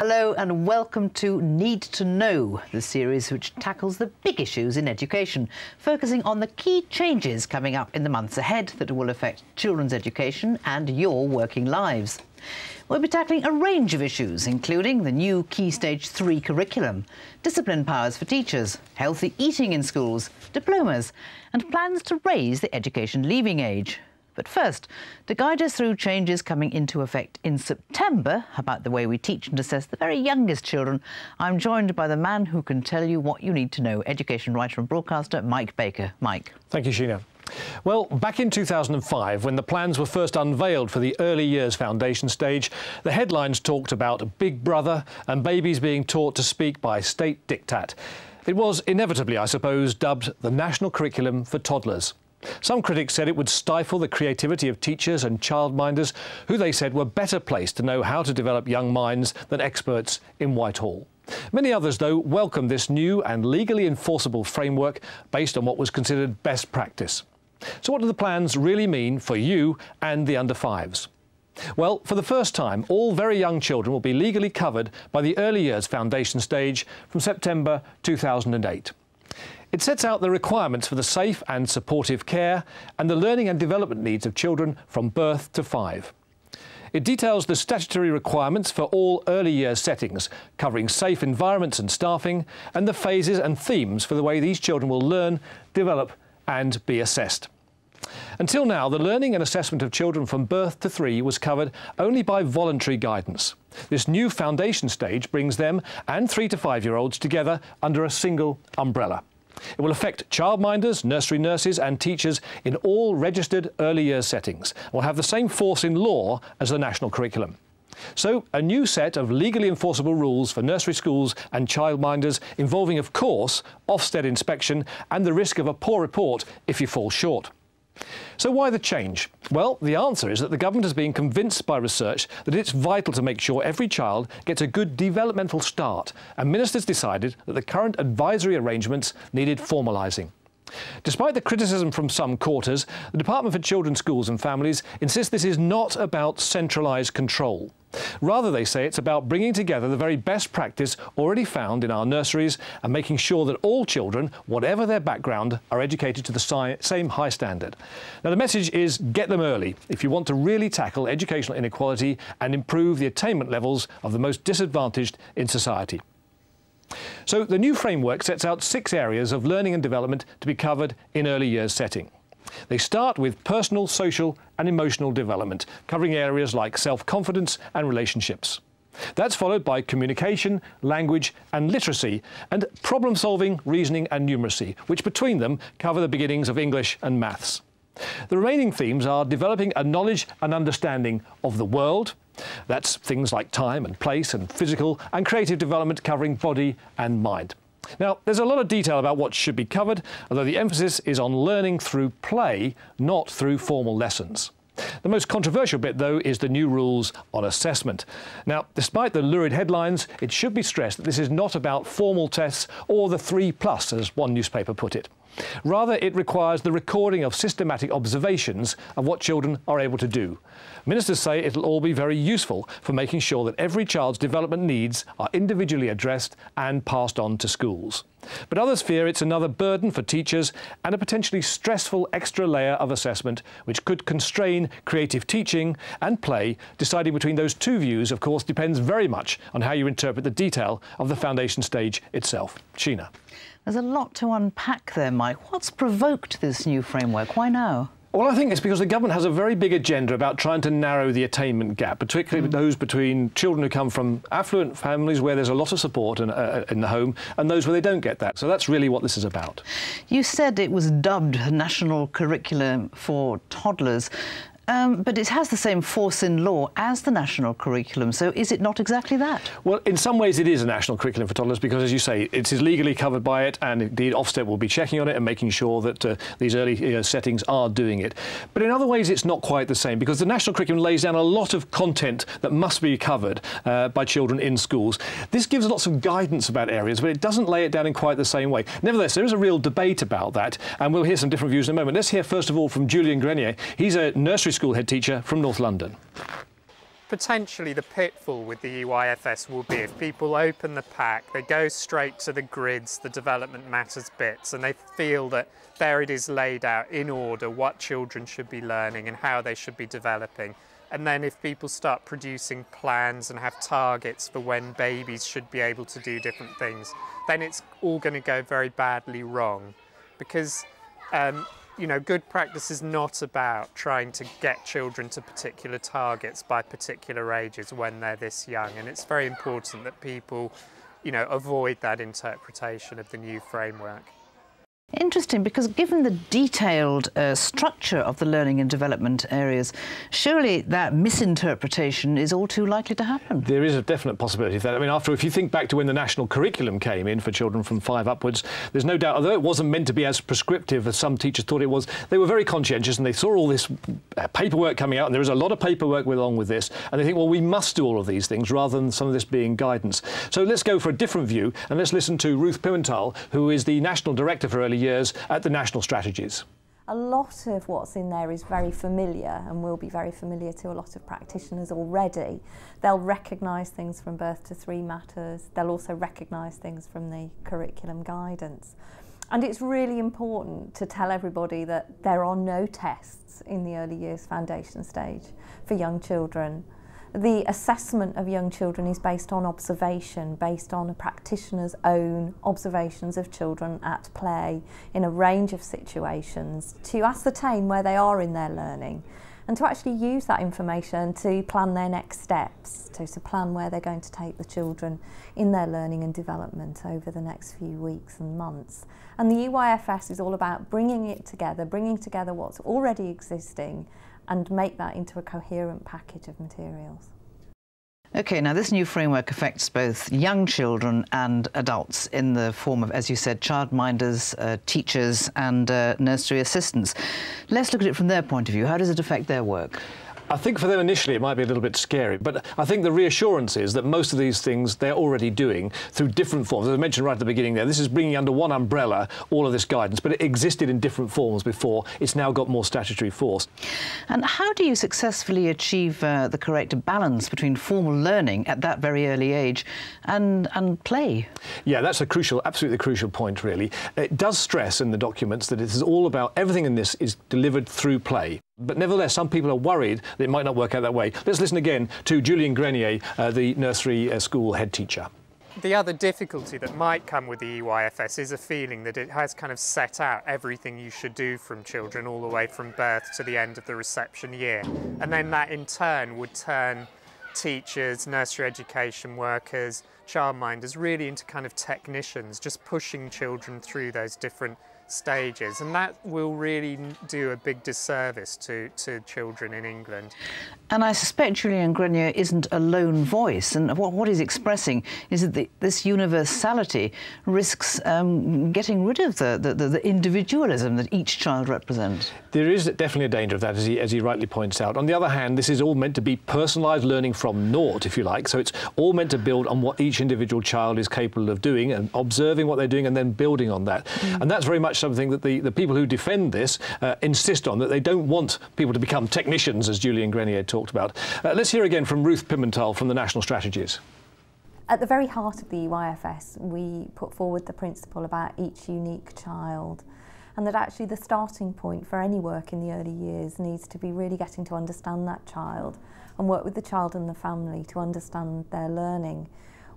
Hello and welcome to Need to Know, the series which tackles the big issues in education, focusing on the key changes coming up in the months ahead that will affect children's education and your working lives. We'll be tackling a range of issues, including the new Key Stage 3 curriculum, discipline powers for teachers, healthy eating in schools, diplomas, and plans to raise the education leaving age. But first, to guide us through changes coming into effect in September about the way we teach and assess the very youngest children, I'm joined by the man who can tell you what you need to know, education writer and broadcaster Mike Baker. Mike. Thank you, Sheena. Well, back in 2005, when the plans were first unveiled for the early years foundation stage, the headlines talked about Big Brother and babies being taught to speak by state diktat. It was inevitably, I suppose, dubbed the National Curriculum for Toddlers. Some critics said it would stifle the creativity of teachers and childminders, who they said were better placed to know how to develop young minds than experts in Whitehall. Many others, though, welcomed this new and legally enforceable framework based on what was considered best practice. So, what do the plans really mean for you and the under fives? Well, for the first time, all very young children will be legally covered by the early years foundation stage from September 2008. It sets out the requirements for the safe and supportive care and the learning and development needs of children from birth to five. It details the statutory requirements for all early years settings, covering safe environments and staffing, and the phases and themes for the way these children will learn, develop and be assessed. Until now, the learning and assessment of children from birth to three was covered only by voluntary guidance. This new foundation stage brings them and three to five year olds together under a single umbrella. It will affect childminders, nursery nurses and teachers in all registered early years settings and will have the same force in law as the national curriculum. So, a new set of legally enforceable rules for nursery schools and childminders involving, of course, Ofsted inspection and the risk of a poor report if you fall short. So why the change? Well, the answer is that the government has been convinced by research that it's vital to make sure every child gets a good developmental start, and ministers decided that the current advisory arrangements needed formalising. Despite the criticism from some quarters, the Department for Children, Schools and Families insists this is not about centralised control. Rather, they say it's about bringing together the very best practice already found in our nurseries and making sure that all children, whatever their background, are educated to the same high standard. Now, the message is get them early if you want to really tackle educational inequality and improve the attainment levels of the most disadvantaged in society. So the new framework sets out six areas of learning and development to be covered in early years setting. They start with personal, social and emotional development, covering areas like self-confidence and relationships. That's followed by communication, language and literacy, and problem-solving, reasoning and numeracy, which between them cover the beginnings of English and maths. The remaining themes are developing a knowledge and understanding of the world, that's things like time and place and physical and creative development covering body and mind. Now, there's a lot of detail about what should be covered, although the emphasis is on learning through play, not through formal lessons. The most controversial bit, though, is the new rules on assessment. Now, despite the lurid headlines, it should be stressed that this is not about formal tests or the 3 plus, as one newspaper put it. Rather, it requires the recording of systematic observations of what children are able to do. Ministers say it'll all be very useful for making sure that every child's development needs are individually addressed and passed on to schools. But others fear it's another burden for teachers and a potentially stressful extra layer of assessment which could constrain creative teaching and play. Deciding between those two views, of course, depends very much on how you interpret the detail of the foundation stage itself. Sheena. There's a lot to unpack there, Mike. What's provoked this new framework? Why now? Well, I think it's because the government has a very big agenda about trying to narrow the attainment gap, particularly mm. those between children who come from affluent families where there's a lot of support in, uh, in, the home and those where they don't get that. So that's really what this is about. You said it was dubbed national curriculum for toddlers. Um, but it has the same force in law as the national curriculum, so is it not exactly that? Well, in some ways it is a national curriculum for toddlers because, as you say, it is legally covered by it, and indeed Ofsted will be checking on it and making sure that uh, these early uh, settings are doing it. But in other ways it's not quite the same because the national curriculum lays down a lot of content that must be covered uh, by children in schools. This gives lots of guidance about areas, but it doesn't lay it down in quite the same way. Nevertheless, there is a real debate about that, and we'll hear some different views in a moment. Let's hear first of all from Julian Grenier. He's a nursery school head teacher from North London. potentially the pitfall with the EYFS will be if people open the pack, they go straight to the grids, the development matters bits, and they feel that there it is laid out in order what children should be learning and how they should be developing. And then if people start producing plans and have targets for when babies should be able to do different things, then it's all going to go very badly wrong because um, you know, good practice is not about trying to get children to particular targets by particular ages when they're this young. And it's very important that people, you know, avoid that interpretation of the new framework. Interesting, because given the detailed uh, structure of the learning and development areas, surely that misinterpretation is all too likely to happen. There is a definite possibility of that. I mean, after, if you think back to when the national curriculum came in for children from five upwards, there's no doubt, although it wasn't meant to be as prescriptive as some teachers thought it was, they were very conscientious and they saw all this uh, paperwork coming out, and there is a lot of paperwork along with this, and they think, well, we must do all of these things rather than some of this being guidance. So let's go for a different view, and let's listen to Ruth Pimentel, who is the National Director for Early years at the national strategies? A lot of what's in there is very familiar and will be very familiar to a lot of practitioners already. They'll recognise things from birth to three matters. They'll also recognise things from the curriculum guidance. And it's really important to tell everybody that there are no tests in the early years foundation stage for young children. The assessment of young children is based on observation, based on a practitioner's own observations of children at play in a range of situations to ascertain where they are in their learning and to actually use that information to plan their next steps, to, to plan where they're going to take the children in their learning and development over the next few weeks and months. And the EYFS is all about bringing it together, bringing together what's already existing and make that into a coherent package of materials. Okay, now this new framework affects both young children and adults in the form of, as you said, childminders, uh, teachers and uh, nursery assistants. Let's look at it from their point of view. How does it affect their work? I think for them initially it might be a little bit scary, but I think the reassurance is that most of these things they're already doing through different forms. As I mentioned right at the beginning there, this is bringing under one umbrella all of this guidance, but it existed in different forms before. It's now got more statutory force. And how do you successfully achieve uh, the correct balance between formal learning at that very early age and, and play? Yeah, that's a crucial, absolutely crucial point, really. It does stress in the documents that it is all about everything in this is delivered through play. But nevertheless, some people are worried that it might not work out that way. Let's listen again to Julian Grenier, uh, the nursery uh, school head teacher. The other difficulty that might come with the EYFS is a feeling that it has kind of set out everything you should do from children all the way from birth to the end of the reception year. And then that in turn would turn teachers, nursery education workers, childminders really into kind of technicians, just pushing children through those different stages and that will really do a big disservice to, to children in England. And I suspect Julian Grenier isn't a lone voice and what, what he's expressing is that the, this universality risks um, getting rid of the, the, the, individualism that each child represents. There is definitely a danger of that as he, as he rightly points out. On the other hand, this is all meant to be personalised learning from naught, if you like, so it's all meant to build on what each individual child is capable of doing and observing what they're doing and then building on that. Mm. And that's very much something that the, the people who defend this uh, insist on, that they don't want people to become technicians, as Julian Grenier talked about. Uh, let's hear again from Ruth Pimentel from the National Strategies. At the very heart of the EYFS, we put forward the principle about each unique child and that actually the starting point for any work in the early years needs to be really getting to understand that child and work with the child and the family to understand their learning.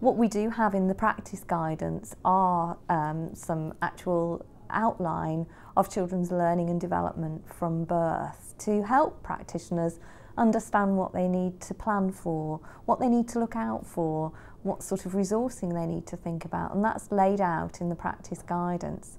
What we do have in the practice guidance are um, some actual outline of children's learning and development from birth to help practitioners understand what they need to plan for, what they need to look out for, what sort of resourcing they need to think about, and that's laid out in the practice guidance.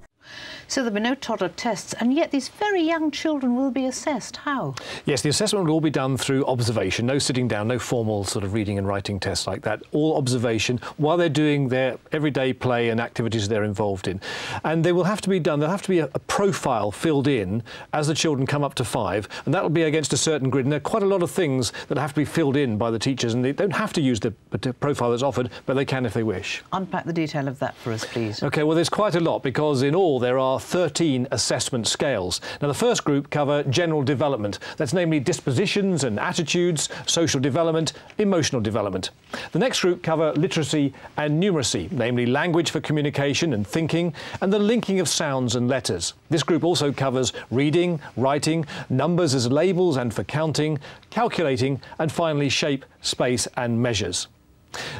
So there'll be no toddler tests, and yet these very young children will be assessed. How? Yes, the assessment will all be done through observation, no sitting down, no formal sort of reading and writing tests like that. All observation while they're doing their everyday play and activities they're involved in. And they will have to be done, there'll have to be a, a profile filled in as the children come up to five, and that'll be against a certain grid. And there are quite a lot of things that have to be filled in by the teachers, and they don't have to use the profile that's offered, but they can if they wish. Unpack the detail of that for us, please. OK, well, there's quite a lot, because in all, there are 13 assessment scales. Now, the first group cover general development. That's namely dispositions and attitudes, social development, emotional development. The next group cover literacy and numeracy, namely language for communication and thinking, and the linking of sounds and letters. This group also covers reading, writing, numbers as labels and for counting, calculating, and finally shape, space, and measures.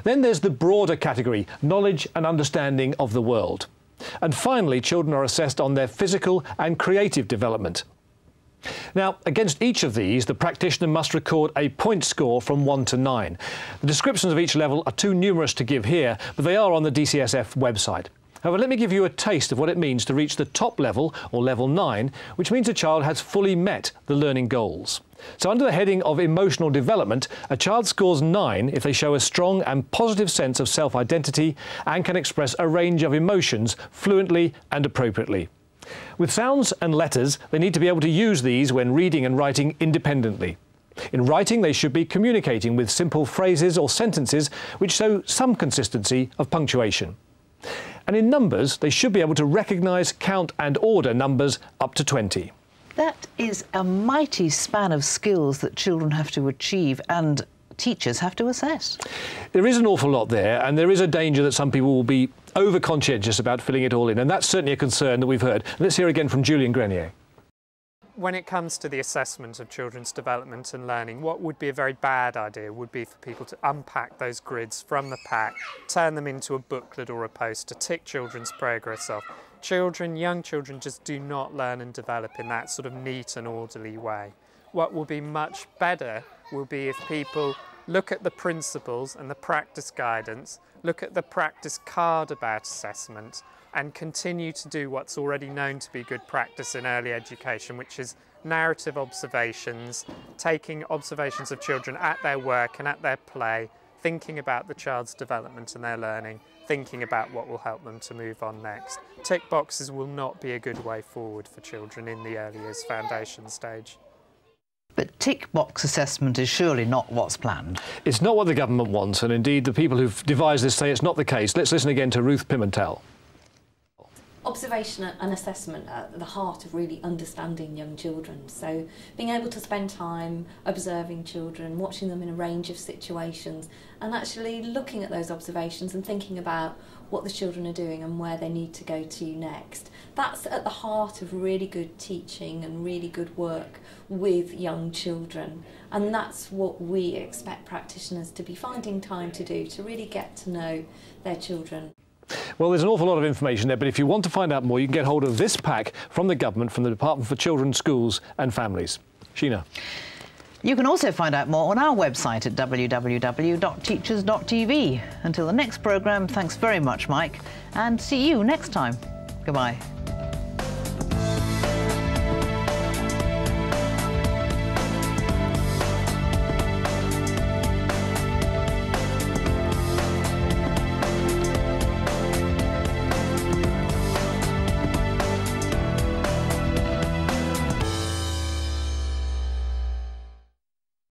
Then there's the broader category, knowledge and understanding of the world. And finally, children are assessed on their physical and creative development. Now, against each of these, the practitioner must record a point score from 1 to 9. The descriptions of each level are too numerous to give here, but they are on the DCSF website. However, let me give you a taste of what it means to reach the top level, or level 9, which means a child has fully met the learning goals. So under the heading of emotional development, a child scores 9 if they show a strong and positive sense of self-identity and can express a range of emotions fluently and appropriately. With sounds and letters, they need to be able to use these when reading and writing independently. In writing, they should be communicating with simple phrases or sentences which show some consistency of punctuation. And in numbers, they should be able to recognise, count and order numbers up to 20. That is a mighty span of skills that children have to achieve and teachers have to assess. There is an awful lot there, and there is a danger that some people will be over conscientious about filling it all in, and that's certainly a concern that we've heard. Let's hear again from Julian Grenier when it comes to the assessment of children's development and learning, what would be a very bad idea would be for people to unpack those grids from the pack, turn them into a booklet or a poster, tick children's progress off. Children, young children, just do not learn and develop in that sort of neat and orderly way. What will be much better will be if people look at the principles and the practice guidance, look at the practice card about assessment, and continue to do what's already known to be good practice in early education, which is narrative observations, taking observations of children at their work and at their play, thinking about the child's development and their learning, thinking about what will help them to move on next. Tick boxes will not be a good way forward for children in the early years foundation stage. But tick box assessment is surely not what's planned. It's not what the government wants, and indeed the people who've devised this say it's not the case. Let's listen again to Ruth Pimentel observation and assessment at the heart of really understanding young children. So being able to spend time observing children, watching them in a range of situations and actually looking at those observations and thinking about what the children are doing and where they need to go to next. That's at the heart of really good teaching and really good work with young children. And that's what we expect practitioners to be finding time to do, to really get to know their children. Well, there's an awful lot of information there, but if you want to find out more, you can get hold of this pack from the government, from the Department for Children, Schools and Families. Sheena. You can also find out more on our website at www.teachers.tv. Until the next programme, thanks very much, Mike, and see you next time. Goodbye.